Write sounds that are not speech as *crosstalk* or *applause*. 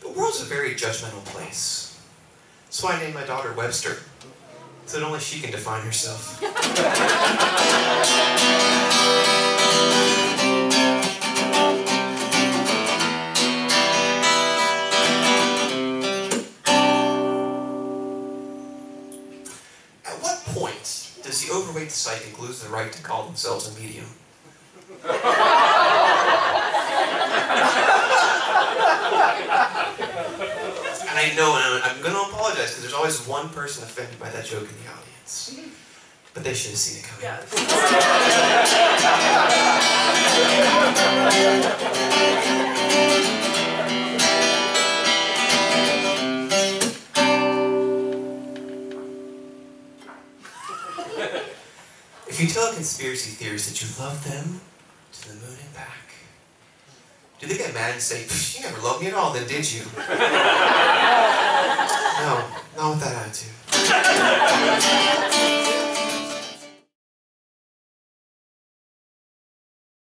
The world's a very judgmental place. That's why I named my daughter Webster, so that only she can define herself. At what point does the overweight psychic lose the right to call themselves a medium? I know, and I'm, I'm going to apologize because there's always one person offended by that joke in the audience. But they should have seen it coming. Yeah. If you tell a conspiracy theorist that you love them to the moon and back, do they get mad and say, "Psh, you never loved me at all then, did you? attitude. *laughs*